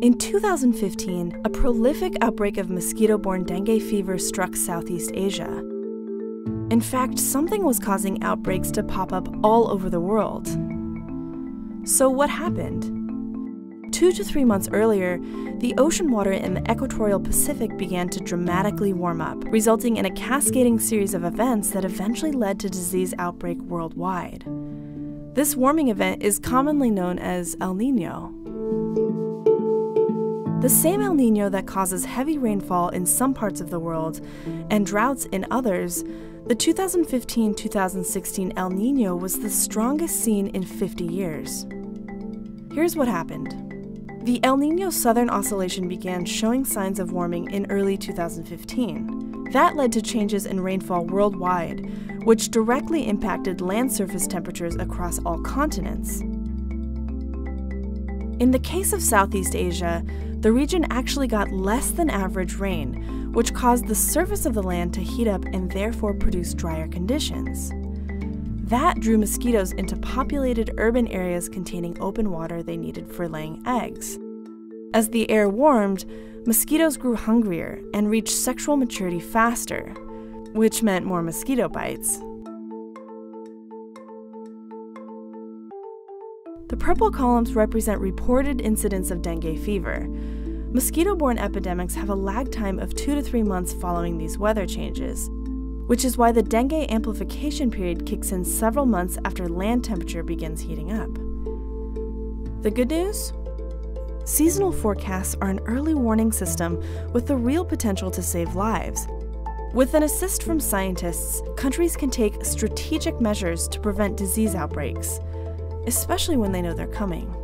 In 2015, a prolific outbreak of mosquito borne dengue fever struck Southeast Asia. In fact, something was causing outbreaks to pop up all over the world. So, what happened? Two to three months earlier, the ocean water in the equatorial Pacific began to dramatically warm up, resulting in a cascading series of events that eventually led to disease outbreak worldwide. This warming event is commonly known as El Nino. The same El Nino that causes heavy rainfall in some parts of the world and droughts in others, the 2015 2016 El Nino was the strongest seen in 50 years. Here's what happened. The El Nino Southern Oscillation began showing signs of warming in early 2015. That led to changes in rainfall worldwide, which directly impacted land surface temperatures across all continents. In the case of Southeast Asia, the region actually got less than average rain, which caused the surface of the land to heat up and therefore produce drier conditions. That drew mosquitoes into populated urban areas containing open water they needed for laying eggs. As the air warmed, mosquitoes grew hungrier and reached sexual maturity faster, which meant more mosquito bites. The purple columns represent reported incidents of dengue fever. Mosquito borne epidemics have a lag time of two to three months following these weather changes, which is why the dengue amplification period kicks in several months after land temperature begins heating up. The good news? Seasonal forecasts are an early warning system with the real potential to save lives. With an assist from scientists, countries can take strategic measures to prevent disease outbreaks especially when they know they're coming.